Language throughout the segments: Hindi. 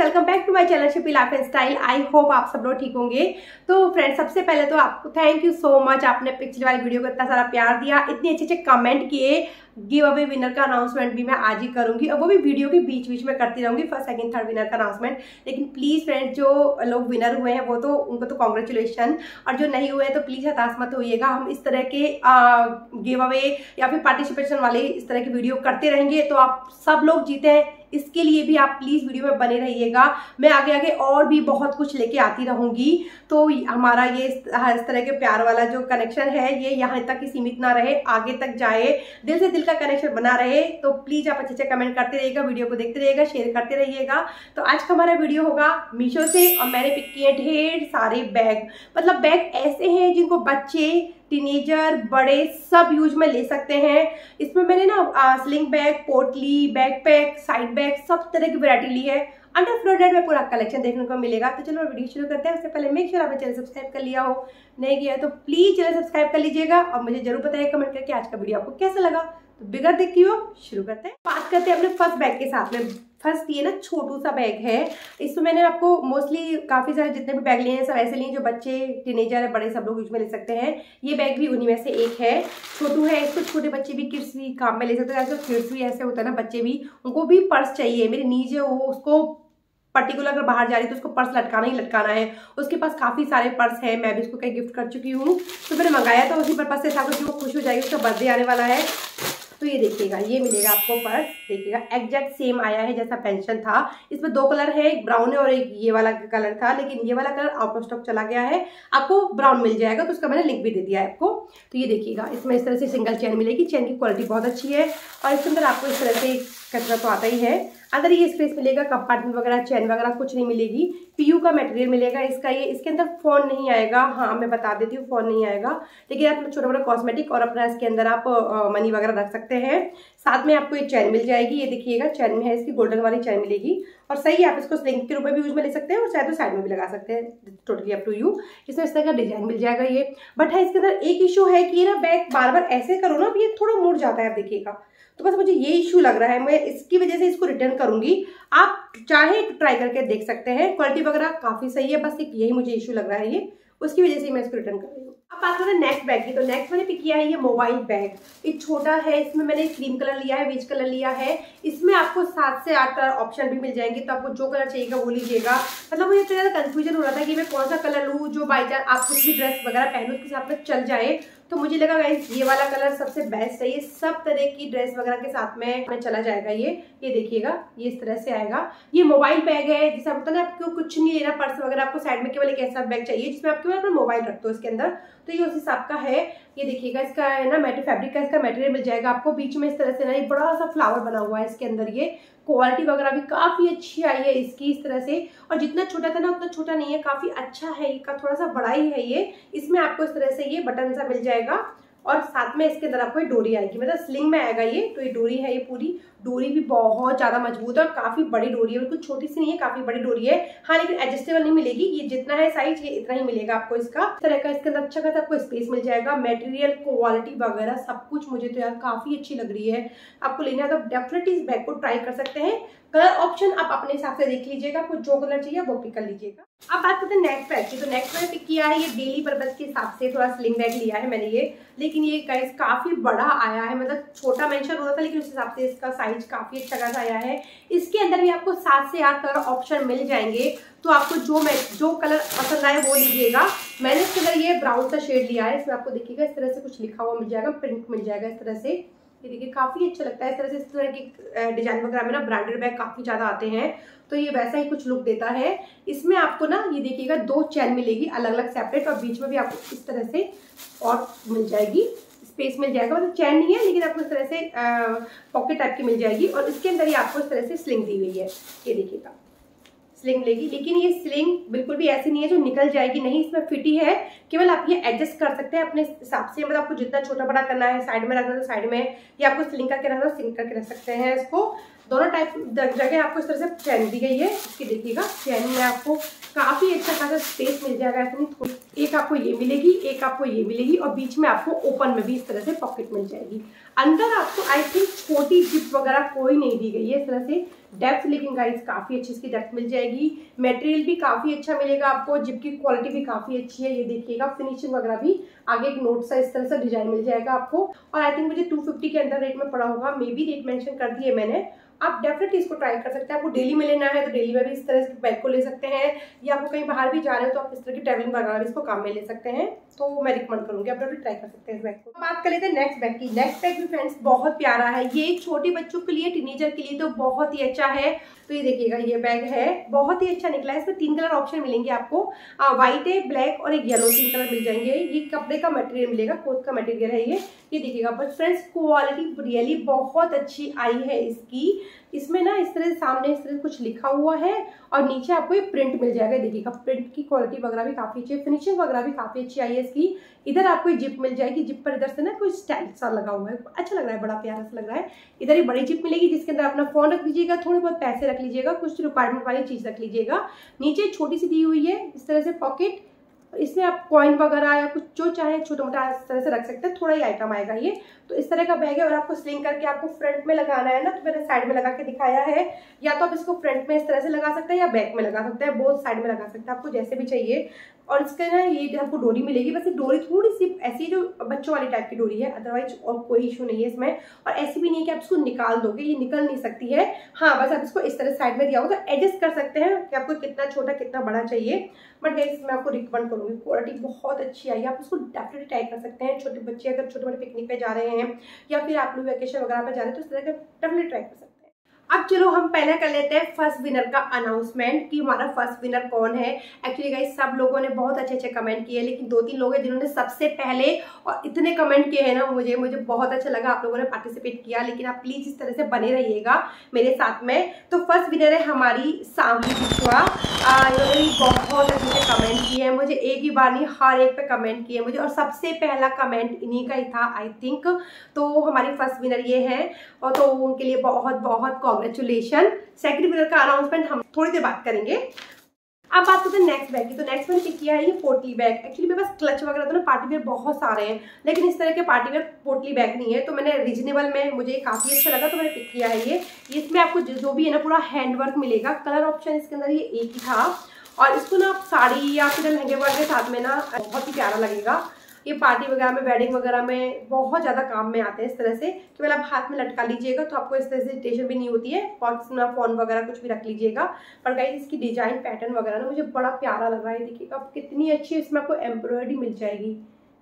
Welcome back to my channel Shipi life and style I hope आप सब लोग ठीक होंगे। तो फ्रेंड्स सबसे पहले तो आपको थैंक यू सो मच आपने पिछली वाली वीडियो को इतना सारा प्यार दिया, इतने अच्छे अच्छे कमेंट किए। गिव अवे विनर का अनाउंसमेंट भी मैं आज ही करूँगी। और वो भी वीडियो के बीच बीच में करती रहूँगी फ़र्स्ट सेकंड थर्ड विनर का अनाउंसमेंट लेकिन प्लीज़ फ्रेंड्स जो लोग विनर हुए हैं, वो तो उनको तो कॉन्ग्रेचुलेशन और जो नहीं हुए हैं तो प्लीज़ हताश मत होइएगा। हम इस तरह के गिव अवे या फिर पार्टिसिपेशन वाले इस तरह की वीडियो करते रहेंगे तो आप सब लोग जीते हैं। इसके लिए भी आप प्लीज़ वीडियो में बने रहिएगा। मैं आगे आगे और भी बहुत कुछ लेके आती रहूँगी। तो हमारा ये इस तरह के प्यार वाला जो कनेक्शन है, ये यहाँ तक ही सीमित ना रहे, आगे तक जाए। दिल से दिल का कनेक्शन बना रहे तो प्लीज़ आप अच्छे अच्छे कमेंट करते रहिएगा वीडियो को देखते रहिएगा शेयर करते रहिएगा। तो आज का हमारा वीडियो होगा मीशो से और मैंने पिक किए ढेर सारे बैग मतलब बैग ऐसे हैं जिनको बच्चे टीनेजर बड़े सब यूज़ में ले सकते हैं। इसमें मैंने ना स्लिंग बैग पोटली बैग पैक साइड बैग सब तरह की वैरायटी ली है। अंडर फ्लोडेड में पूरा कलेक्शन देखने को मिलेगा। तो चलो वीडियो शुरू करते हैं। उससे पहले मेक श्योर आपने चैनल सब्सक्राइब कर लिया हो। नहीं किया तो प्लीज़ चैनल सब्सक्राइब कर लीजिएगा और मुझे ज़रूर बताइए कमेंट करके आज का वीडियो आपको कैसा लगा। तो बिगड़ देखती हो? शुरू करते हैं। बात करते हैं अपने फ़र्स्ट बैग के साथ में। फ़र्स्ट ये ना छोटू सा बैग है। इसमें मैंने आपको मोस्टली काफ़ी सारे जितने भी बैग लिए हैं, सब ऐसे लिए जो बच्चे टीनेजर है बड़े सब लोग उसमें ले सकते हैं। ये बैग भी उन्हीं में से एक है। छोटू है, इसको छोटे बच्चे भी किड्स भी काम में ले सकते हैं। ऐसे किड्स भी ऐसे होता है ना, बच्चे भी, उनको भी पर्स चाहिए। मेरी नीचे वो उसको पर्टिकुलर अगर बाहर जा रही तो उसको पर्स लटकाना ही लटकाना है। उसके पास काफ़ी सारे पर्स है। मैं भी उसको कहीं गिफ्ट कर चुकी हूँ। तो मैंने मंगाया था, उसी पर्पज से था, क्योंकि वो खुश हो जाएगी, उसका बर्थडे आने वाला है। तो ये देखिएगा, ये मिलेगा आपको पर्स, देखिएगा एग्जैक्ट सेम आया है जैसा पेंशन था। इसमें दो कलर है, एक ब्राउन है और एक ये वाला कलर था, लेकिन ये वाला कलर आउट ऑफ़ स्टॉक चला गया है। आपको ब्राउन मिल जाएगा तो उसका मैंने लिंक भी दे दिया है आपको। तो ये देखिएगा, इसमें इस तरह से सिंगल चेन मिलेगी चेन की क्वालिटी बहुत अच्छी है और इसके अंदर आपको इस तरह से कचरा तो आता ही है। अंदर ये स्पेस मिलेगा कंपार्टमेंट वगैरह चैन वगैरह कुछ नहीं मिलेगी। पीयू का मटेरियल मिलेगा, इसका ये, इसके अंदर फ़ोन नहीं आएगा। हाँ मैं बता देती हूँ फ़ोन नहीं आएगा। लेकिन आप छोटा मोटा कॉस्मेटिक और अपना इसके अंदर आप मनी वगैरह रख सकते हैं। साथ में आपको ये चैन मिल जाएगी। ये देखिएगा चैन में है, इसकी गोल्डन वाली चैन मिलेगी। और सही आप इसको स्लिंग के रूप में भी यूज़ में ले सकते हैं और शायद तो साइड में भी लगा सकते हैं। टोटली अप टू यू इसमें इस तरह का डिज़ाइन मिल जाएगा ये। बट है, इसके अंदर एक इशू है कि ना बैग बार बार ऐसे करो ना ये थोड़ा मुड़ जाता है, आप देखिएगा। तो बस मुझे ये इशू लग रहा है, मैं इसकी वजह से इसको रिटर्न करूँगी। आप चाहे तो ट्राई करके देख सकते हैं क्वालिटी वगैरह काफ़ी सही है, बस एक यही मुझे इशू लग रहा है ये। उसकी वजह से मैं इसको रिटर्न कर रही हूँ। अब बात करें नेक्स्ट बैग की तो नेक्स्ट मैंने पिक किया है ये मोबाइल बैग ये छोटा है, इसमें मैंने क्रीम कलर लिया है बीच कलर लिया है। इसमें आपको सात से आठ कलर ऑप्शन भी मिल जाएँगे तो आपको जो कलर चाहिएगा वो लीजिएगा। मतलब मुझे इतना ज़्यादा कंफ्यूजन हो रहा था कि मैं कौन सा कलर लूँ, जो बाई चांस आप कुछ भी ड्रेस वगैरह पहनो उसके साथ में चल जाए। तो मुझे लगा, गाइस, ये वाला कलर सबसे बेस्ट है। ये सब तरह की ड्रेस वगैरह के साथ में मैं चला जाएगा ये। ये देखिएगा, ये इस तरह से आएगा। ये मोबाइल बैग है, जिसे होता है आपको कुछ नहीं लेना, पर्स वगैरह आपको साइड में केवल एक ऐसा बैग चाहिए, जिसमें आपके पास मोबाइल रखते हो इसके अंदर। तो ये उस हिसाब का है। ये देखिएगा, इसका है ना मेटे फैब्रिक का इसका मटेरियल मिल जाएगा आपको। बीच में इस तरह से ना ये बड़ा सा फ्लावर बना हुआ है इसके अंदर ये। क्वालिटी वगैरह भी काफ़ी अच्छी आई है इसकी, इस तरह से। और जितना छोटा था ना, उतना छोटा नहीं है, काफ़ी अच्छा है। इसका थोड़ा सा बड़ा ही है ये। इसमें आपको इस तरह से ये बटन सा मिल जाएगा। और साथ में इसके अंदर आपको डोरी आएगी। मतलब स्लिंग में आएगा ये तो ये डोरी है ये पूरी। डोरी भी बहुत ज़्यादा मज़बूत है और काफ़ी बड़ी डोरी है। बिल्कुल छोटी सी नहीं है, काफ़ी बड़ी डोरी है। हाँ लेकिन एडजस्टेबल नहीं मिलेगी। ये जितना है साइज़ ये इतना ही मिलेगा आपको इसका। इस तरह का इसके अंदर अच्छा खासा आपको स्पेस मिल जाएगा। मेटेरियल क्वालिटी वगैरह सब कुछ मुझे तो यार काफ़ी अच्छी लग रही है। आपको लेना है तो डेफिनेटली इस बैग को ट्राई कर सकते हैं। कलर ऑप्शन आप अपने हिसाब से देख लीजिएगा आपको जो कलर चाहिए वो पिक कर लीजिएगा। अब बात करते हैं नेक्स्ट बैग की। तो नेक्स्ट बैग पिक किया है, ये डेली पर्पज के हिसाब से थोड़ा स्लिंग बैग लिया है मैंने ये। लेकिन ये गाइस काफ़ी बड़ा आया है मतलब छोटा मेंशन हो रहा था, लेकिन उस हिसाब से इसका साइज़ काफ़ी अच्छा खासा आया है। इसके अंदर भी आपको सात से आठ कलर ऑप्शन मिल जाएँगे। तो आपको जो मैं, जो कलर पसंद आए वो लीजिएगा। मैंने इसके अंदर ये ब्राउन सा शेड लिया है, इसमें आपको देखिएगा, इस तरह से कुछ लिखा हुआ मिल जाएगा प्रिंट मिल जाएगा इस तरह से। ये देखिए, काफ़ी अच्छा लगता है। इस तरह से, इस तरह की डिज़ाइन वगैरह में ना ब्रांडेड बैग काफ़ी ज़्यादा आते हैं। तो ये वैसा ही कुछ लुक देता है। इसमें आपको ना, ये देखिएगा, दो चैन मिलेगी अलग अलग सेपरेट और बीच में भी आपको इस तरह से और मिल जाएगी। स्पेस मिल जाएगा। मतलब चैन नहीं है, लेकिन आपको इस तरह से पॉकेट टाइप की मिल जाएगी। और इसके अंदर ही आपको इस तरह से स्लिंग दी हुई है। ये देखिएगा। स्लिंग लेगी। लेकिन ये स्लिंग बिल्कुल भी ऐसी नहीं है जो निकल जाएगी, नहीं, इसमें फिटी है। केवल आप ये एडजस्ट कर सकते हैं अपने हिसाब से। मतलब आपको जितना छोटा बड़ा करना है साइड में रखना तो साइड में। या आपको स्लिंग करके रखना स्लिंग करके रख सकते हैं इसको। दोनों टाइप जगह आपको इस तरह से चैन दी गई है, इसकी देखिएगा। चैन में आपको काफ़ी अच्छा खासा स्पेस मिल जाएगा थोड़ी, एक आपको ये मिलेगी, एक आपको ये मिलेगी, और बीच में आपको ओपन में भी इस तरह से पॉकेट मिल जाएगी। अंदर आपको आई थिंक छोटी जिप वगैरह कोई नहीं दी गई है, इस तरह से डेप्थ लेकिन गाइस काफ़ी अच्छी इसकी डेप्थ मिल जाएगी। मटेरियल भी काफ़ी अच्छा मिलेगा आपको जिप की क्वालिटी भी काफ़ी अच्छी है, ये देखिएगा। फिनिशिंग वगैरह भी आगे एक नोट सा इस तरह से डिज़ाइन मिल जाएगा आपको। और आई थिंक मुझे 250 के अंदर रेट में पड़ा होगा मे बी रेट मेंशन कर दिए मैंने आप डेफिनेटली इसको ट्राई कर सकते हैं। आपको डेली में लेना है तो डेली में भी इस तरह के बैग को ले सकते हैं। या आपको कहीं बाहर भी जा रहे हैं तो आप इस तरह की ट्रैवलिंग वगैरह भी इसको काम में ले सकते हैं। तो मैं रिकमेंड करूँगी, आप डेफिनेटली ट्राई कर सकते हैं इस बैग को। बात कर लेते हैं नेक्स्ट बैग की। नेक्स्ट बैग भी फ्रेंड्स बहुत प्यारा है। ये छोटे बच्चों के लिए टीनेजर के लिए तो बहुत ही अच्छा है। तो ये देखिएगा, ये बैग है। बहुत ही अच्छा निकला है। इसमें तीन कलर ऑप्शन मिलेंगे आपको। व्हाइट है ब्लैक और एक येलो तीन कलर मिल जाएँगे। ये कपड़े का मटेरियल मिलेगा कोट का मटेरियल है ये। ये देखिएगा बट फ्रेंड्स क्वालिटी रियली बहुत अच्छी आई है इसकी। इसमें ना इस तरह से सामने इस तरह कुछ लिखा हुआ है और नीचे आपको ये प्रिंट मिल जाएगा। देखिएगा प्रिंट की क्वालिटी वगैरह भी काफ़ी अच्छी है फिनिशिंग वगैरह भी काफ़ी अच्छी आई है इसकी। इधर आपको ये जिप मिल जाएगी जिप पर इधर से ना कोई स्टाइल सा लगा हुआ है। अच्छा लग रहा है, बड़ा प्यारा सा लग रहा है। इधर ही बड़ी जिप मिलेगी, जिसके अंदर अपना फ़ोन रख लीजिएगा थोड़े बहुत पैसे रख लीजिएगा, कुछ रिक्वायरमेंट वाली चीज़ रख लीजिएगा। नीचे छोटी सी दी हुई है, इस तरह से पॉकेट इसमें आप कॉइन वगैरह या कुछ जो चाहे छोटा मोटा इस तरह से रख सकते हैं, थोड़ा ही आइटम आएगा ये। तो इस तरह का बैग है और आपको स्लिंग करके आपको फ्रंट में लगाना है ना तो मैंने साइड में लगा के दिखाया है। या तो आप इसको फ्रंट में इस तरह से लगा सकते हैं या बैक में लगा सकते हैं बहुत साइड में लगा सकते हैं। आपको जैसे भी चाहिए। और इसके ना ये आपको डोरी मिलेगी। वैसे डोरी थोड़ी सी ऐसी जो बच्चों वाली टाइप की डोरी है अदरवाइज़ और कोई इशू नहीं है इसमें। और ऐसी भी नहीं है कि आप इसको निकाल दोगे, ये निकल नहीं सकती है। हाँ बस आप इसको इस तरह साइड में दिया होगा तो एडजस्ट कर सकते हैं कि आपको कितना छोटा, कितना बड़ा चाहिए। बट गाइस मैं आपको रिकमेंड करूँगी क्वालिटी बहुत अच्छी आई है। आप इसको डेफिनेटली ट्राई कर सकते हैं। छोटे बच्चे अगर छोटे बड़े पिकनिक पे जा रहे हैं, या फिर आप लोग वैकेशन वगैरह पे जा रहे हैं तो इस तरह का डेफिनेटली ट्राई कर सकते हैं। अब चलो हम पहले कर लेते हैं फ़र्स्ट विनर का अनाउंसमेंट कि हमारा फ़र्स्ट विनर कौन है। एक्चुअली गाइस सब लोगों ने बहुत अच्छे अच्छे कमेंट किए, लेकिन दो तीन लोग हैं जिन्होंने सबसे पहले और इतने कमेंट किए हैं ना मुझे मुझे बहुत अच्छा लगा। आप लोगों ने पार्टिसिपेट किया, लेकिन आप प्लीज़ इस तरह से बने रहिएगा मेरे साथ में। तो फ़र्स्ट विनर है हमारी सांवली बिछुआ इन्होंने बहुत अच्छे से कमेंट किए हैं। मुझे एक ही बार नहीं, हर एक पे कमेंट किए मुझे। और सबसे पहला कमेंट इन्हीं का ही था आई थिंक तो हमारी फ़र्स्ट विनर ये है। और तो उनके लिए बहुत बहुत कॉन्ग्रेचुलेशन सेकंड विनर का अनाउंसमेंट हम थोड़ी देर बात करेंगे। अब बात करते हैं नेक्स्ट बैग की। तो नेक्स्ट मैंने पिक किया है ये पोटली बैग एक्चुअली मेरे पास क्लच वगैरह तो ना पार्टी वेयर बहुत सारे हैं, लेकिन इस तरह के पार्टी वेयर पोटली बैग नहीं है। तो मैंने रीजनेबल में मुझे काफ़ी अच्छा लगा तो मैंने पिक किया है ये। इसमें आपको जो भी है ना पूरा हैंडवर्क मिलेगा। कलर ऑप्शन इसके अंदर ये एक ही था। और इसको ना साड़ी या फिर लहंगे वर्क के साथ में ना बहुत ही प्यारा लगेगा। ये पार्टी वगैरह में वेडिंग वगैरह में बहुत ज़्यादा काम में आते हैं इस तरह से कि आप हाथ में लटका लीजिएगा तो आपको इस तरह से टेंशन भी नहीं होती है। पॉकेट्स में फ़ोन वगैरह कुछ भी रख लीजिएगा। पर कहीं इसकी डिज़ाइन पैटर्न वगैरह ना मुझे बड़ा प्यारा लग रहा है। देखिएगा कितनी अच्छी इसमें आपको एम्ब्रॉयडरी मिल जाएगी।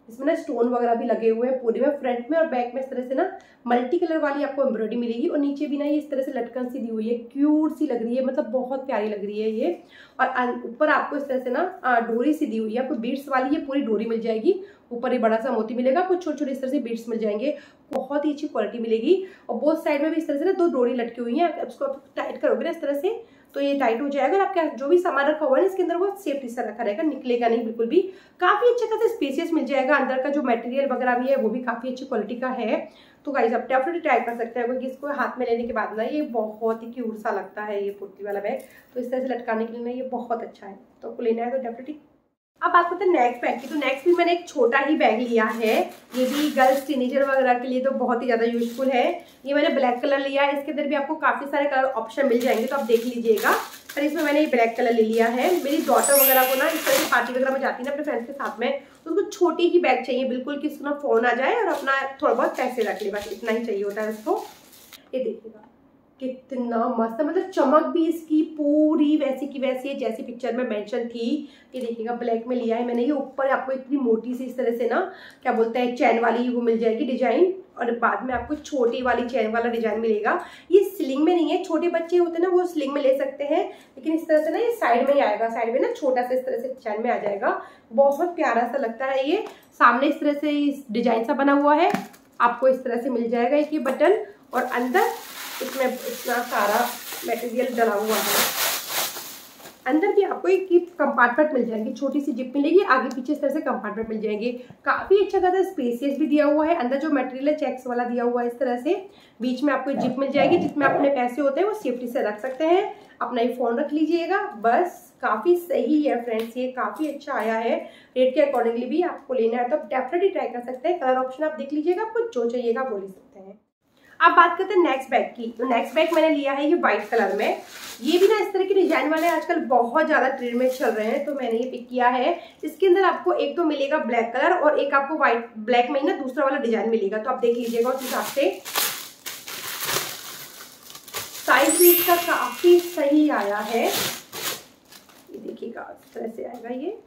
इसमें ना स्टोन वगैरह भी लगे हुए हैं पूरे में फ्रंट में और बैक में इस तरह से ना मल्टी कलर वाली आपको एम्ब्रॉयडरी मिलेगी और नीचे भी ना ये इस तरह से लटकन सी दी हुई है क्यूट सी लग रही है मतलब बहुत प्यारी लग रही है ये। और ऊपर आपको इस तरह से ना डोरी सी दी हुई है, आपको बीट्स वाली ये पूरी डोरी मिल जाएगी। ऊपर ही बड़ा सा मोती मिलेगा कुछ छोटे छोटे इस तरह से बीट्स मिल जाएँगे, बहुत ही अच्छी क्वालिटी मिलेगी। और बोथ साइड में भी इस तरह से ना दो डोरी लटकी हुई है उसको आप टाइट करोगे ना इस तरह से तो ये टाइट हो जाएगा आपके जो भी सामान रखा हुआ है, इसके अंदर वो सेफ्टी से रखा रहेगा, निकलेगा नहीं बिल्कुल भी। काफ़ी अच्छे खासा स्पेसियस मिल जाएगा, अंदर का जो मटेरियल वगैरह भी है, वो भी काफ़ी अच्छी क्वालिटी का है। तो गाइज़ आप डेफिनेटली ट्राई कर सकते हैं, क्योंकि इसको हाथ में लेने के बाद ना ये बहुत ही क्यूर सा लगता है, ये कुर्ती वाला बैग तो इस तरह से लटकाने के लिए ना ये बहुत अच्छा है। तो आपको लेना है तो डेफिनेटली अब बात करते हैं नेक्स्ट बैग की। तो नेक्स्ट भी मैंने एक छोटा ही बैग लिया है। ये भी गर्ल्स टीनेजर वगैरह के लिए तो बहुत ही ज़्यादा यूजफुल है। ये मैंने ब्लैक कलर लिया है। इसके अंदर भी आपको काफ़ी सारे कलर ऑप्शन मिल जाएँगे तो आप देख लीजिएगा। पर इसमें मैंने ये ब्लैक कलर ले लिया है। मेरी डॉटर वगैरह को ना इस तरह की पार्टी वगैरह में जाती है ना अपने फ्रेंड्स के साथ में तो उसको छोटी ही बैग चाहिए बिल्कुल, कि उसको फ़ोन आ जाए और अपना थोड़ा बहुत पैसे रख ले। बस इतना ही चाहिए होता है उसको। ये देखिएगा। कितना मस्त मतलब चमक भी इसकी पूरी वैसी की वैसी है, जैसी पिक्चर में मेंशन थी। ये देखिएगा ब्लैक में लिया है मैंने। ये ऊपर आपको इतनी मोटी सी इस तरह से ना, क्या बोलते हैं चैन वाली वो मिल जाएगी डिज़ाइन और बाद में आपको छोटी वाली चैन वाला डिज़ाइन मिलेगा। ये स्लिंग में नहीं है, छोटे बच्चे होते हैं ना, वो स्लिंग में ले सकते हैं। लेकिन इस तरह से ना, ये साइड में ही आएगा। साइड में ना, छोटा सा इस तरह से चैन में आ जाएगा। बहुत प्यारा सा लगता है ये। सामने इस तरह से डिज़ाइन सा बना हुआ है। आपको इस तरह से मिल जाएगा एक ये बटन और अंदर इसमें इतना सारा मटेरियल डला हुआ है। अंदर भी आपको एक कंपार्टमेंट मिल जाएँगे, छोटी सी जिप मिलेगी, आगे पीछे इस तरह से कंपार्टमेंट मिल जाएँगे। काफ़ी अच्छा खासा स्पेसियस भी दिया हुआ है, अंदर जो मटेरियल है चेक्स वाला दिया हुआ है इस तरह से। बीच में आपको जिप मिल जाएगी, जिसमें अपने पैसे होते हैं, वो सेफ्टी से रख सकते हैं। अपना ही फ़ोन रख लीजिएगा, बस। काफ़ी सही है फ्रेंड्स ये काफ़ी अच्छा आया है। रेट के अकॉर्डिंगली भी आपको लेना है तो आप डेफिनेटली ट्राई कर सकते हैं। कलर ऑप्शन आप देख लीजिएगा, आपको जो चाहिएगा वो ले सकते हैं। अब बात करते हैं नेक्स्ट बैग की। तो नेक्स्ट बैग मैंने लिया है ये व्हाइट कलर में। ये भी ना इस तरह के डिज़ाइन वाले आजकल बहुत ज़्यादा ट्रेंड में चल रहे हैं तो मैंने ये पिक किया है। इसके अंदर आपको एक तो मिलेगा ब्लैक कलर और एक आपको व्हाइट ब्लैक में ही ना दूसरा वाला डिज़ाइन मिलेगा। तो आप देख लीजिएगा उस हिसाब से। साइज़ भी इसका काफ़ी सही आया है। देखिएगा, इस तरह से आएगा ये।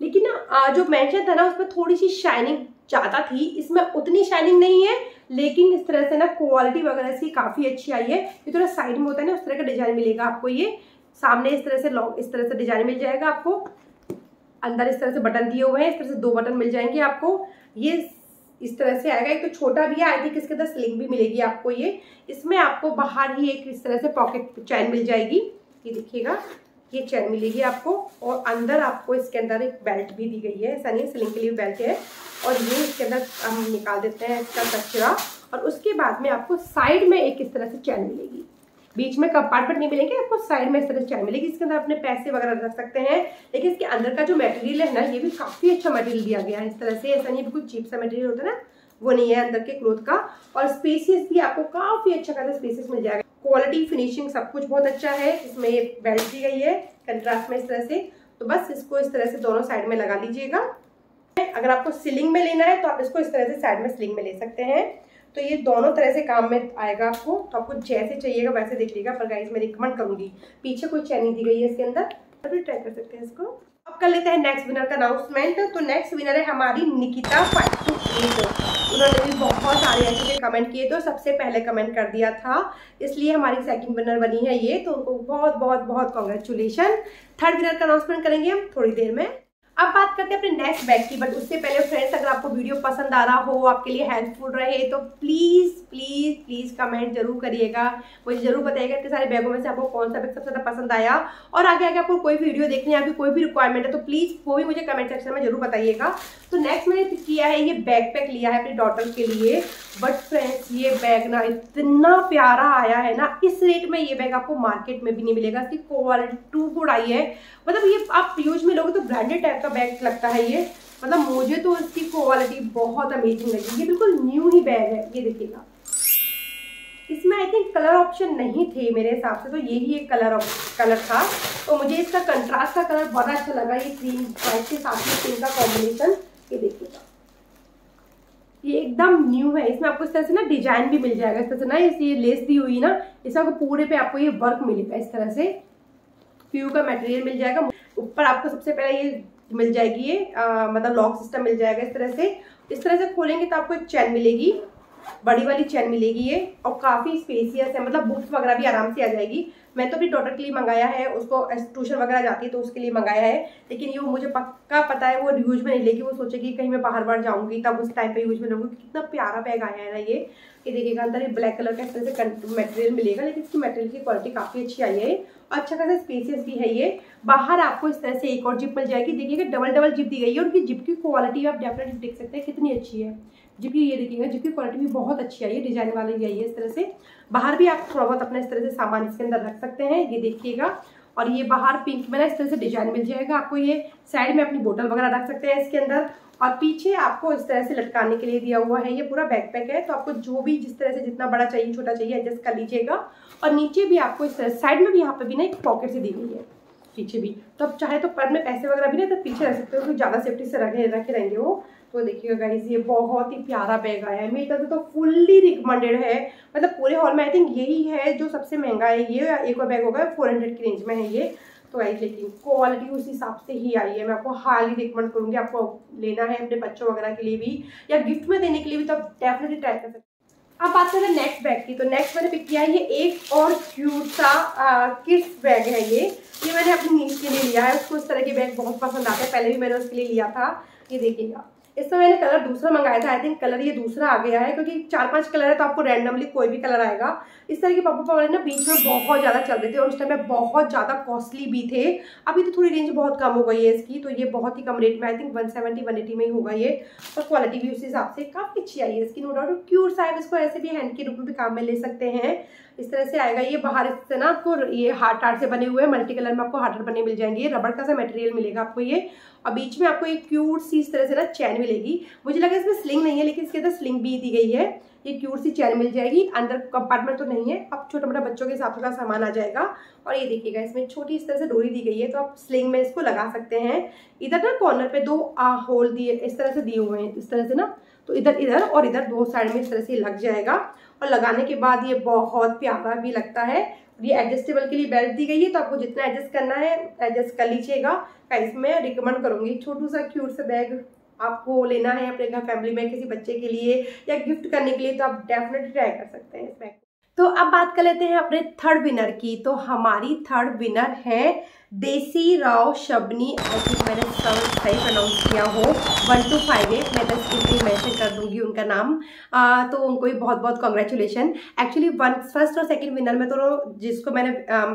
लेकिन ना जो मेंशन था ना, उसमें थोड़ी सी शाइनिंग ज़्यादा थी। इसमें उतनी शाइनिंग नहीं है लेकिन इस तरह से ना क्वालिटी वगैरह इसकी काफ़ी अच्छी आई है। ये थोड़ा साइड में होता है ना, उस तरह का डिज़ाइन मिलेगा आपको ये। सामने इस तरह से लॉन्ग इस तरह से डिज़ाइन मिल जाएगा आपको। अंदर इस तरह से बटन दिए हुए हैं, इस तरह से दो बटन मिल जाएँगे आपको। ये इस तरह से आएगा, एक तो छोटा भी है आई थिंक इसके अंदर स्लिंग भी मिलेगी आपको ये। इसमें आपको बाहर ही एक इस तरह से पॉकेट चैन मिल जाएगी। ये देखिएगा। ये चैन मिलेगी आपको और अंदर आपको इसके अंदर एक बेल्ट भी दी गई है। ऐसा नहीं सिलिंग के लिए बेल्ट है। और ये इसके अंदर हम निकाल देते हैं इसका कचरा और उसके बाद में आपको साइड में एक इस तरह से चैन मिलेगी। बीच में कंपार्टमेंट नहीं मिलेंगे, आपको साइड में इस तरह से चैन मिलेगी। इसके अंदर अपने पैसे वगैरह रख सकते हैं, लेकिन इसके अंदर का जो मटेरियल है ना, ये भी काफ़ी अच्छा मटेरियल दिया गया है। इस तरह से ऐसा नहीं बिल्कुल चीप सा मटेरियल होता है ना। वो नहीं है अंदर के क्लोथ का। और स्पेसिस भी आपको काफ़ी अच्छा खासा स्पेसिस मिल जाएगा। क्वालिटी फिनिशिंग सब कुछ बहुत अच्छा है। इसमें ये बेल्ट दी गई है कंट्रास्ट में इस तरह से। तो बस इसको इस तरह से दोनों साइड में लगा लीजिएगा। अगर आपको सिलिंग में लेना है तो आप इसको इस तरह से साइड में सिलिंग में ले सकते हैं। तो ये दोनों तरह से काम में आएगा आपको। तो आपको जैसे चाहिएगा वैसे देख लीजिएगा। पर गाइस मैं रिकमेंड करूँगी। पीछे कोई चैनी दी गई है इसके अंदर। अभी ट्राई कर सकते हैं इसको। अब कर लेते हैं नेक्स्ट विनर का अनाउंसमेंट तो नेक्स्ट विनर है हमारी निकिता फाइव टू एट उन्होंने भी बहुत सारे ऐसे कमेंट किए तो सबसे पहले कमेंट कर दिया था। इसलिए हमारी सेकंड विनर बनी है ये। तो उनको बहुत बहुत बहुत कॉन्ग्रेचुलेशन थर्ड विनर का अनाउंसमेंट करेंगे हम थोड़ी देर में। अब बात करते हैं अपने नेक्स्ट बैग की बट उससे पहले फ्रेंड्स अगर आपको वीडियो पसंद आ रहा हो, आपके लिए हेल्पफुल रहे तो प्लीज़ प्लीज़ प्लीज़ कमेंट ज़रूर करिएगा। मुझे ज़रूर बताइएगा इतने सारे बैगों में से आपको कौन सा बैग सबसे ज़्यादा पसंद आया। और आगे आगे आपको कोई वीडियो देखने या कोई भी रिक्वायरमेंट है तो प्लीज़ वो भी मुझे कमेंट सेक्शन में ज़रूर बताइएगा। तो नेक्स्ट मैंने किया है, ये बैग पैक लिया है अपनी डॉटर के लिए। बट फ्रेंड्स ये बैग ना इतना प्यारा आया है ना, इस रेट में ये बैग आपको मार्केट में भी नहीं मिलेगा। इसकी क्वालिटी टू गुड आई है। मतलब ये आप यूज़ में लोगे तो ब्रांडेड टाइप का बैग लगता है ये। मतलब मुझे तो इसकी क्वालिटी बहुत अमेजिंग लगी। ये बिल्कुल न्यू ही बैग है, ये देखिएगा। इसमें आई थिंक कलर ऑप्शन नहीं थे मेरे हिसाब से तो यही एक कलर कलर था। तो मुझे इसका कंट्रास्ट का कलर बहुत अच्छा लगा, ये क्रीम व्हाइट के साथ में क्रीम का कॉम्बिनेशन ये देखिएगा। ये एकदम न्यू है। इसमें आपको इस तरह से ना डिज़ाइन भी मिल जाएगा। इस तरह से ना ये लेस दी हुई ना इस आपको पूरे पे आपको ये वर्क मिलेगा इस तरह से। प्यू का मटेरियल मिल जाएगा। ऊपर आपको सबसे पहले ये मिल जाएगी ये मतलब लॉक सिस्टम मिल जाएगा इस तरह से। इस तरह से खोलेंगे तो आपको एक चैन मिलेगी, बड़ी वाली चैन मिलेगी ये, और काफ़ी स्पेसियस है मतलब बुक्स वगैरह भी आराम से आ जाएगी। मैं तो भी डॉटर के लिए मंगाया है, उसको ट्यूशन वगैरह जाती है तो उसके लिए मंगाया है, लेकिन ये मुझे पक्का पता है वो यूज़ में नहीं लेगी, वो सोचेगी कहीं मैं बाहर बाहर जाऊँगी, तब उस टाइम पे यूज़ में रहूँगी। कितना प्यारा बैग आया है ना ये। ये देखिएगा, अंदर ये ब्लैक कलर का इस तरह से मटेरियल मिलेगा, लेकिन इसकी मटेरियल की क्वालिटी काफ़ी अच्छी आई है। और अच्छा खासा स्पेसियस भी है ये। बाहर आपको इस तरह से एक और जिप मिल जाएगी। देखिएगा डबल डबल जिप दी गई है उनकी जिप की क्वालिटी आप डेफिनेटली देख सकते हैं कितनी अच्छी है। जिप ये देखिएगा, जिप की क्वालिटी भी बहुत अच्छी आई है डिज़ाइन वाली भी आई है इस तरह से। बाहर भी आप थोड़ा बहुत अपना इस तरह से सामान इसके अंदर रख सकते हैं, ये देखिएगा। और ये बाहर पिंक में ना इस तरह से डिज़ाइन मिल जाएगा, आपको ये साइड में अपनी बोतल वगैरह रख सकते हैं इसके अंदर। और पीछे आपको इस तरह से लटकाने के लिए दिया हुआ है, ये पूरा बैकपैक है तो आपको जो भी जिस तरह से जितना बड़ा चाहिए, छोटा चाहिए एडजस्ट कर लीजिएगा। और नीचे भी आपको इस तरह साइड में भी यहाँ पे भी ना एक पॉकेट से दी गई है, पीछे भी। तो आप चाहे तो पर में पैसे वगैरह भी ना तो पीछे रख सकते हो तो ज़्यादा सेफ्टी से रखे रखे रहेंगे वो। तो देखिएगा गाइज़ ये बहुत ही प्यारा बैग आया है। मेरी तरफ़ से तो फुल्ली रिकमेंडेड है। मतलब पूरे हॉल में आई थिंक यही है जो सबसे महँगा है। ये एक और बैग होगा फोर हंड्रेड की रेंज में है ये। तो गाइज़ लेकिन क्वालिटी उस हिसाब से ही आई है। मैं आपको हाल ही रिकमेंड करूँगी, आपको लेना है अपने बच्चों वगैरह के लिए भी, या गिफ्ट में देने के लिए भी तो आप डेफिनेटली ट्राई कर सकते अब बात करें नेक्स्ट बैग की। तो नेक्स्ट मैंने पिक किया है, ये एक और क्यूट सा किड्स बैग है ये। ये मैंने अपनी नीच के लिए लिया है। उसको इस तरह के बैग बहुत पसंद आते हैं। पहले भी मैंने उसके लिए लिया था। ये देखिएगा। इसमें मैंने कलर दूसरा मंगाया था। आई थिंक कलर ये दूसरा आ गया है, क्योंकि चार पाँच कलर है तो आपको रैंडमली कोई भी कलर आएगा। इस तरह के पापा पापा ना बीच में बहुत ज़्यादा चल रहे थे और उस टाइम में बहुत ज़्यादा कॉस्टली भी थे। अभी तो थोड़ी रेंज बहुत कम हो गई है इसकी तो ये बहुत ही कम रेट में आई थिंक वन सेवेंटी में ही होगा ये। और क्वालिटी भी उस हिसाब से काफ़ी अच्छी आई है इसकी नो डाउट क्यूर साहब इसको ऐसे भी हैंड के रूप में भी काम में ले सकते हैं। इस तरह से आएगा ये बाहर से ना आपको ये हार्ट हार्ट से बने हुए मल्टी कलर में आपको हार्ट बने मिल जाएँगे। रबड़ का सा मटेरियल मिलेगा आपको ये। और बीच में आपको एक क्यूट सी इस तरह से ना चैन मिलेगी। मुझे लगा इसमें स्लिंग नहीं है, लेकिन इसके अंदर स्लिंग भी दी गई है। ये क्यूट सी चैन मिल जाएगी। अंदर कंपार्टमेंट तो नहीं है, अब छोटा मोटा बच्चों के हिसाब का सामान आ जाएगा। और ये देखिएगा, इसमें छोटी इस तरह से डोरी दी गई है तो आप स्लिंग में इसको लगा सकते हैं। इधर ना कॉर्नर पे दो होल दिए, इस तरह से दिए हुए हैं, इस तरह से ना। तो इधर इधर और इधर दो साइड में इस तरह से लग जाएगा। और लगाने के बाद ये बहुत प्यारा भी लगता है। ये एडजस्टेबल के लिए बेल्ट दी गई है तो आपको जितना एडजस्ट करना है एडजस्ट कर लीजिएगा। इसमें रिकमेंड करूँगी छोटू सा क्यूट सा बैग आपको लेना है अपने घर फैमिली में किसी बच्चे के लिए या गिफ्ट करने के लिए तो आप डेफिनेटली ट्राई कर सकते हैं इस बैग तो अब बात कर लेते हैं अपने थर्ड विनर की। तो हमारी थर्ड विनर है देसी राव शबनी। आई मैंने सही प्रोनाउंस किया हो। वन टू फाइव एट मैं बस इनकी मैंशन कर दूँगी उनका नाम। आ, तो उनको भी बहुत बहुत कॉन्ग्रेचुलेशन एक्चुअली वन फ़र्स्ट और सेकंड विनर में तो जिसको मैंने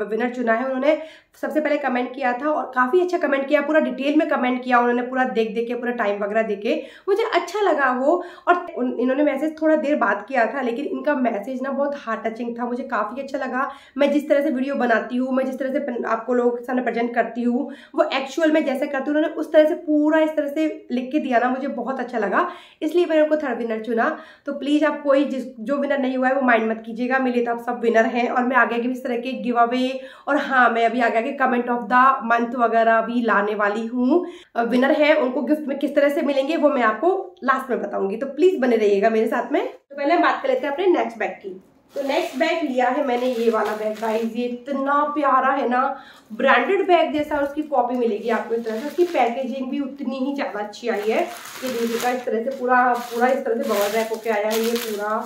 विनर चुना है उन्होंने सबसे पहले कमेंट किया था और काफ़ी अच्छा कमेंट किया। पूरा डिटेल में कमेंट किया। उन्होंने पूरा देख देख के पूरा टाइम वगैरह देखे मुझे अच्छा लगा वो। और इन्होंने मैसेज थोड़ा देर बाद किया था लेकिन इनका मैसेज ना बहुत हार्ट टचिंग था, मुझे काफ़ी अच्छा लगा। मैं जिस तरह से वीडियो बनाती हूँ, मैं जिस तरह से आपको लोगों के सामने प्रेजेंट करती हूँ, वो एक्चुअल में जैसे करती हूँ, उन्होंने उस तरह से पूरा इस तरह से लिख के दिया ना, मुझे बहुत अच्छा लगा। इसलिए मैंने उनको थर्ड विनर चुना। तो प्लीज़ आप कोई जिस जो विनर नहीं हुआ है, वो माइंड मत कीजिएगा। मिले तो आप सब विनर हैं और मैं आगे भी इस तरह के गिव अवे और हाँ मैं अभी आगे आगे कमेंट ऑफ़ द मंथ वगैरह भी लाने वाली हूँ। विनर है, उनको गिफ्ट में किस तरह से मिलेंगे, वो मैं आपको लास्ट में बताऊँगी। तो प्लीज़ बने रहिएगा मेरे साथ में। तो पहले हम बात कर लेते हैं अपने नेक्स्ट बैग की। तो नेक्स्ट बैग लिया है मैंने ये वाला बैग गाइस ये इतना प्यारा है ना। ब्रांडेड बैग जैसा उसकी कॉपी मिलेगी आपको इस तरह से। उसकी पैकेजिंग भी उतनी ही ज़्यादा अच्छी आई है। ये देखिएगा इस तरह से पूरा पूरा इस तरह से बबल बैग होके आया है ये पूरा।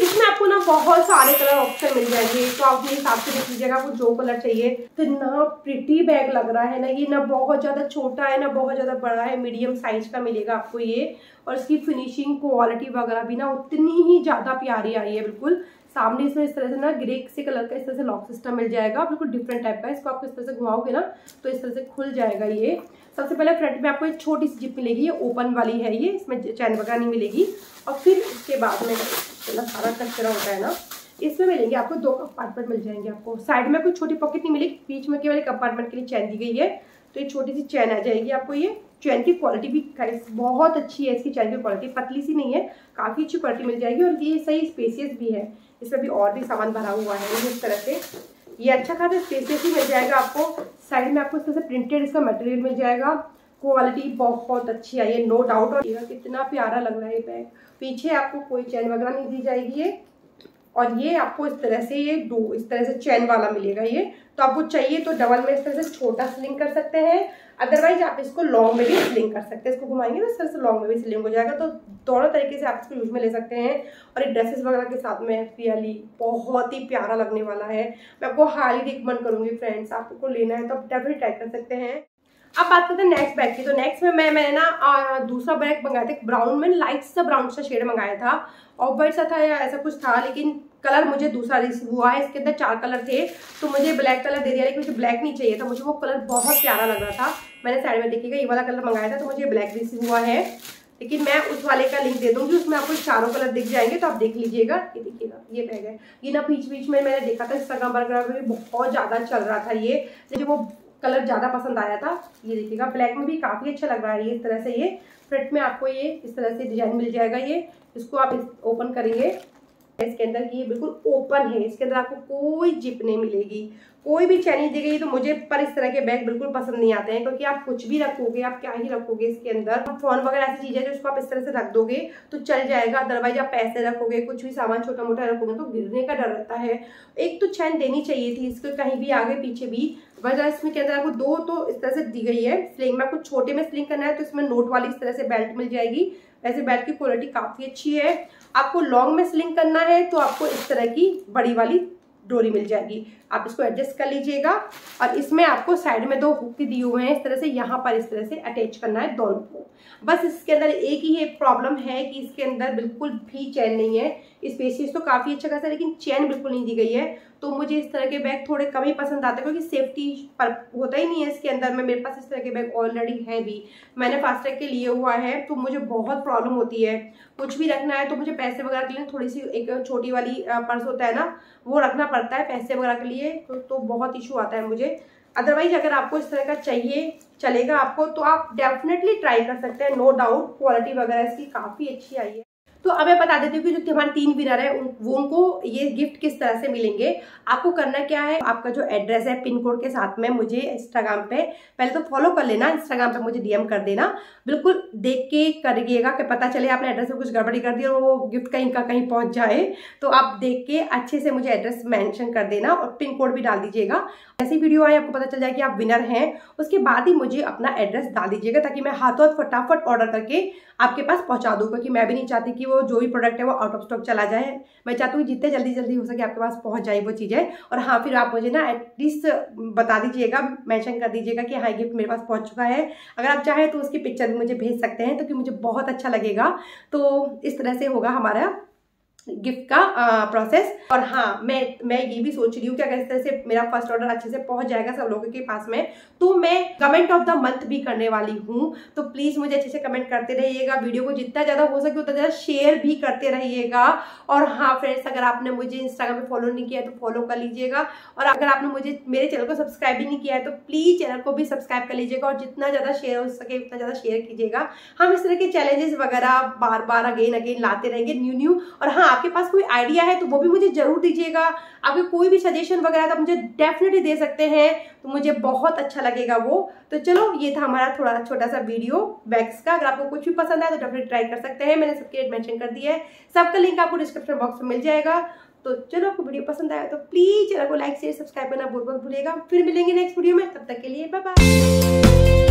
इसमें आपको ना बहुत सारे कलर ऑप्शन मिल जाएँगे। तो आप अपने हिसाब से देख लीजिएगा आपको जो कलर चाहिए। तो ना प्रिटी बैग लग रहा है ना, ये ना बहुत ज़्यादा छोटा है, ना बहुत ज़्यादा बड़ा है मीडियम साइज़ का मिलेगा आपको ये। और इसकी फिनिशिंग क्वालिटी वगैरह भी ना उतनी ही ज़्यादा प्यारी आई है, बिल्कुल। सामने इसमें इस तरह से ना ग्रे से कलर का इस तरह से लॉक सिस्टम मिल जाएगा। बिल्कुल डिफरेंट टाइप का इसको आपको इस तरह से घुमाओगे ना तो इस तरह से खुल जाएगा ये। सबसे पहले फ्रंट में आपको एक छोटी सी जिप मिलेगी। ये ओपन वाली है ये, इसमें चैन वगैरह नहीं मिलेगी। और फिर इसके बाद में सारा कचरा होता है ना, इसमें मिलेंगे आपको दो कंपार्टमेंट मिल जाएँगे आपको। साइड में कोई छोटी पॉकेट नहीं मिलेगी, बीच में केवल कंपार्टमेंट के लिए चैन दी गई है। तो ये छोटी सी चैन आ जाएगी आपको ये। चैन की क्वालिटी भी बहुत अच्छी है। इसकी चैन की क्वालिटी पतली सी नहीं है, काफ़ी अच्छी क्वालिटी मिल जाएगी। और ये सही स्पेसियस भी है। इसमें भी और भी सामान भरा हुआ है, इस तरह से। ये अच्छा खासा स्पेसियस ही मिल जाएगा आपको। साइड में आपको इस तरह से प्रिंटेड इसका मटेरियल मिल जाएगा। क्वालिटी बहुत बहुत अच्छी आई है नो डाउट और कितना प्यारा लग रहा है ये बैग पीछे आपको कोई चैन वगैरह नहीं दी जाएगी ये। और ये आपको इस तरह से ये डो इस तरह से चैन वाला मिलेगा ये। तो आपको चाहिए तो डबल में इस तरह से छोटा स्लिंग कर सकते हैं। अदरवाइज़ आप इसको लॉन्ग में भी स्लिंग कर सकते हैं। इसको घुमाएँगे ना तरह से लॉन्ग में भी स्लिंग हो जाएगा। तो दोनों तरीके से आप इसको यूज़ में ले सकते हैं। और ये ड्रेसेस वगैरह के साथ में रियली बहुत ही प्यारा लगने वाला है। मैं आपको हाल ही रिकमेंड करूँगी फ्रेंड्स आपको लेना है तो आप डेफिनेट ट्राई कर सकते हैं। अब बात करते हैं नेक्स्ट बैग की। तो नेक्स्ट में मैं, मैंने ना दूसरा बैग मंगाया था ब्राउन में लाइट सा ब्राउन सा शेड मंगाया था। ऑफ़ वाइट सा था या ऐसा कुछ था, लेकिन कलर मुझे दूसरा रिसीव हुआ है, इसके अंदर चार कलर थे तो मुझे ब्लैक कलर दे दिया, लेकिन मुझे ब्लैक नहीं चाहिए था, मुझे वो कलर बहुत प्यारा लग रहा था। मैंने साइड में देखिएगा, ये वाला कलर मंगाया था तो मुझे ब्लैक रिसीव हुआ है। लेकिन मैं उस वाले का लिंक दे दूँगी, उसमें आपको चारों कलर दिख जाएँगे तो आप देख लीजिएगा। ये देखिएगा, ये बैग है। ये ना बीच बीच में मैंने देखा था इंस्टाग्राम वगैरह में बहुत ज़्यादा चल रहा था ये। जो वो कलर ज़्यादा पसंद आया था। ये देखिएगा, ब्लैक में भी काफ़ी अच्छा लग रहा है ये, इस तरह से ये। फ्रंट में आपको ये, इस तरह से डिज़ाइन मिल जाएगा ये। इसको आप ओपन करेंगे। इसके अंदर ये बिल्कुल ओपन है। इसके अंदर आपको कोई जिप नहीं मिलेगी। कोई भी चैनी दी गई तो मुझे पर इस तरह के बैग बिल्कुल पसंद नहीं आते हैं, क्योंकि आप कुछ भी रखोगे, आप क्या ही रखोगे इसके अंदर। फ़ोन वगैरह ऐसी चीज़ें जो उसको आप इस तरह से रख दोगे तो चल जाएगा। अदरवाइज़ आप पैसे रखोगे, कुछ भी सामान छोटा मोटा रखोगे तो गिरने का डर रहता है। एक तो चैन देनी चाहिए थी इसको कहीं भी आगे पीछे भी। वजह इसमें के अंदर आपको दो तो इस तरह से दी गई है। स्लिंग में आपको छोटे में स्लिंग करना है तो इसमें नोट वाली इस तरह से बेल्ट मिल जाएगी। वैसे बेल्ट की क्वालिटी काफ़ी अच्छी है। आपको लॉन्ग में स्लिंग करना है तो आपको इस तरह की बड़ी वाली डोरी मिल जाएगी। आप इसको एडजस्ट कर लीजिएगा। और इसमें आपको साइड में दो हुक दिए हुए हैं। इस तरह से यहाँ पर इस तरह से अटैच करना है दोनों को। बस इसके अंदर एक ही एक प्रॉब्लम है कि इसके अंदर बिल्कुल भी चैन नहीं है। इस स्पेसियस तो काफ़ी अच्छा खासा, लेकिन चैन बिल्कुल नहीं दी गई है। तो मुझे इस तरह के बैग थोड़े कम ही पसंद आते हैं, क्योंकि सेफ्टी पर होता ही नहीं है इसके अंदर में। मेरे पास इस तरह के बैग ऑलरेडी है भी। मैंने फास्टैग के लिए हुआ है तो मुझे बहुत प्रॉब्लम होती है। कुछ भी रखना है तो मुझे पैसे वगैरह के लिए थोड़ी सी एक छोटी वाली पर्स होता है ना, वो रखना पड़ता है। पैसे वगैरह के लिए तो, तो बहुत इशू आता है मुझे। अदरवाइज़ अगर आपको इस तरह का चाहिए चलेगा आपको तो आप डेफिनेटली ट्राई कर सकते हैं नो डाउट क्वालिटी वगैरह इसकी काफ़ी अच्छी आई है। तो अब मैं बता देती हूँ कि जो हमारे तीन विनर है वो उनको ये गिफ्ट किस तरह से मिलेंगे? आपको करना क्या है? आपका जो एड्रेस है पिन कोड के साथ में मुझे इंस्टाग्राम पे पहले तो फॉलो कर लेना इंस्टाग्राम पे मुझे डीएम कर देना। बिल्कुल देख के करिएगा कि पता चले आपने एड्रेस में कुछ गड़बड़ी कर दी और वो गिफ्ट कहीं का कहीं पहुँच जाए। तो आप देख के अच्छे से मुझे एड्रेस मैंशन कर देना और पिन कोड भी डाल दीजिएगा। ऐसी वीडियो आए, आपको पता चल जाए कि आप विनर हैं। उसके बाद ही मुझे अपना एड्रेस डाल दीजिएगा ताकि मैं हाथ फटाफट ऑर्डर करके आपके पास पहुँचा दूँ, क्योंकि मैं भी नहीं चाहती कि वो जो भी प्रोडक्ट है वो आउट ऑफ़ स्टॉक चला जाए। मैं चाहती हूँ जितने जल्दी जल्दी हो सके आपके पास पहुँच जाए वो चीज़ें। और हाँ फिर आप मुझे ना एटलीस्ट बता दीजिएगा मैंशन कर दीजिएगा कि हाँ गिफ्ट मेरे पास पहुँच चुका है। अगर आप चाहें तो उसकी पिक्चर भी मुझे भेज सकते हैं तो कि मुझे बहुत अच्छा लगेगा। तो इस तरह से होगा हमारा गिफ्ट का प्रोसेस और हाँ मैं मैं ये भी सोच रही हूँ कि अगर इस तरह से मेरा फ़र्स्ट ऑर्डर अच्छे से पहुँच जाएगा सब लोगों के पास में तो मैं कमेंट ऑफ़ द मंथ भी करने वाली हूँ। तो प्लीज़ मुझे अच्छे से कमेंट करते रहिएगा वीडियो को जितना ज़्यादा हो सके उतना ज़्यादा शेयर भी करते रहिएगा। और हाँ फ्रेंड्स अगर आपने मुझे इंस्टाग्राम पे फॉलो नहीं किया है तो फॉलो कर लीजिएगा। और अगर आपने मुझे, मेरे चैनल को सब्सक्राइब भी नहीं किया है तो प्लीज़ चैनल को भी सब्सक्राइब कर लीजिएगा और जितना ज़्यादा शेयर हो सके उतना ज़्यादा शेयर कीजिएगा। हम इस तरह के चैलेंजेस वगैरह बार बार अगेन अगेन लाते रहेंगे न्यू न्यू और हाँ आपके पास कोई आइडिया है तो वो भी मुझे ज़रूर दीजिएगा। आपके कोई भी सजेशन वगैरह तो मुझे डेफिनेटली दे सकते हैं तो मुझे बहुत अच्छा लगेगा वो। तो चलो, ये था हमारा थोड़ा छोटा सा वीडियो बैग्स का। अगर आपको कुछ भी पसंद आए तो डेफिनेट ट्राई कर सकते हैं। मैंने सबके मेंशन कर दिया है। सबका लिंक आपको डिस्क्रिप्शन बॉक्स में मिल जाएगा। तो चलो, आपको वीडियो पसंद आया तो प्लीज़ चैनल को लाइक शेयर सब्सक्राइब करना बहुत बहुत भूलेगा फिर मिलेंगे नेक्स्ट वीडियो में। तब तक के लिए बाय बाय